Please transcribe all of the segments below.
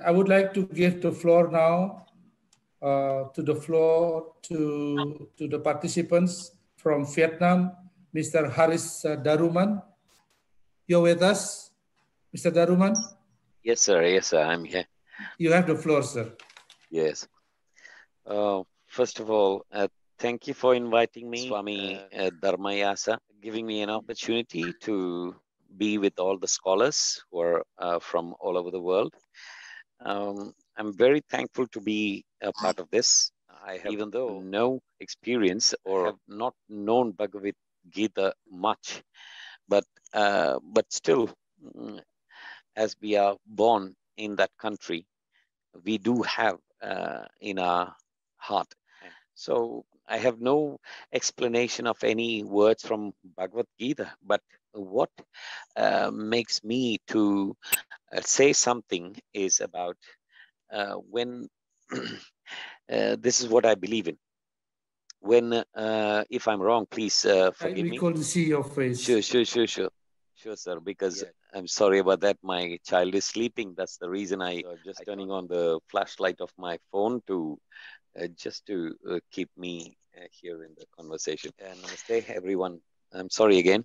I would like to give the floor now to the floor to, to the participants from Vietnam, Mr. Haris uh, Daruman. You're with us, Mr. Daruman? Yes, sir. Yes, sir. I'm here. You have the floor, sir. Yes. Uh, first of all, uh, thank you for inviting me, Swami uh, Darmayasa, giving me an opportunity to be with all the scholars who are uh, from all over the world. Um, I'm very thankful to be a part of this. I have, even though no experience or have not known Bhagavad Gita much, but uh, but still, mm, as we are born in that country, we do have uh, in our heart. So I have no explanation of any words from Bhagavad Gita, but what uh, makes me to uh, say something is about when uh, this is what I believe in. When, uh, if I'm wrong, please uh, forgive we me. couldn't see your face. Sure, sure, sure, sure. Sure, sir. Because I'm sorry about that. My child is sleeping. That's the reason I uh, just turning on the flashlight of my phone to uh, just to uh, keep me uh, here in the conversation. And namaste, everyone. I'm sorry again.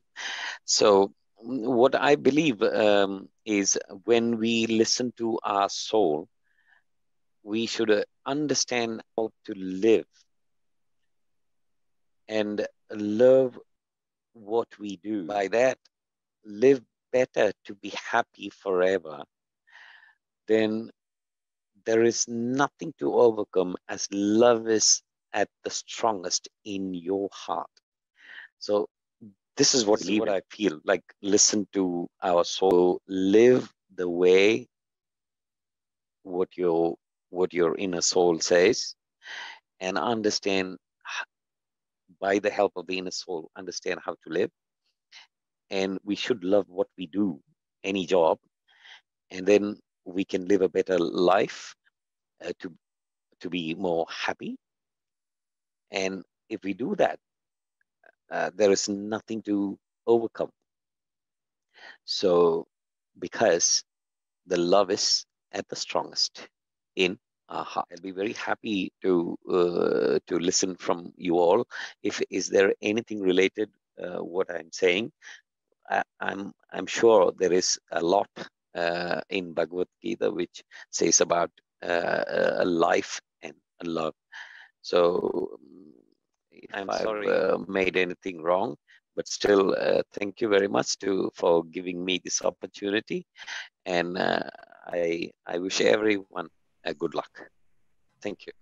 So, mm, what I believe um, is when we listen to our soul, we should uh, understand how to live and love what we do. By that, live better to be happy forever, then there is nothing to overcome as love is at the strongest in your heart. So this is what, what I feel like listen to our soul, live the way what your what your inner soul says, and understand by the help of the inner soul, understand how to live. And we should love what we do, any job, and then we can live a better life uh, to to be more happy. And if we do that, uh, there is nothing to overcome. So, because the love is at the strongest in heart, I'll be very happy to uh, to listen from you all. If is there anything related uh, what I'm saying, I, I'm I'm sure there is a lot uh, in Bhagavad Gita which says about uh, a life and love. So I'm I've sorry. uh, made anything wrong, but still, uh, thank you very much to for giving me this opportunity, and uh, I I wish everyone good luck. Thank you,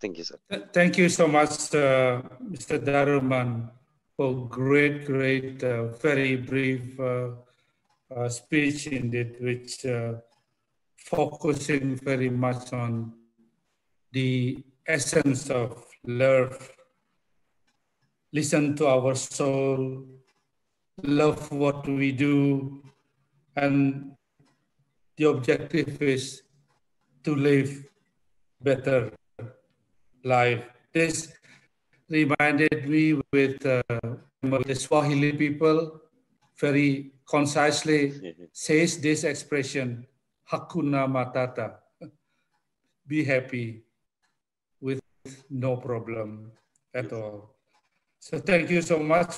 thank you, sir. Thank you so much, uh, Mr. Daruman, for great, great, uh, very brief uh, uh, speech indeed, which uh, focusing very much on the essence of love. Listen to our soul, love what we do, and the objective is to live better life. This reminded me with uh, the Swahili people very concisely says this expression, Hakuna Matata, be happy with no problem at all. So thank you so much.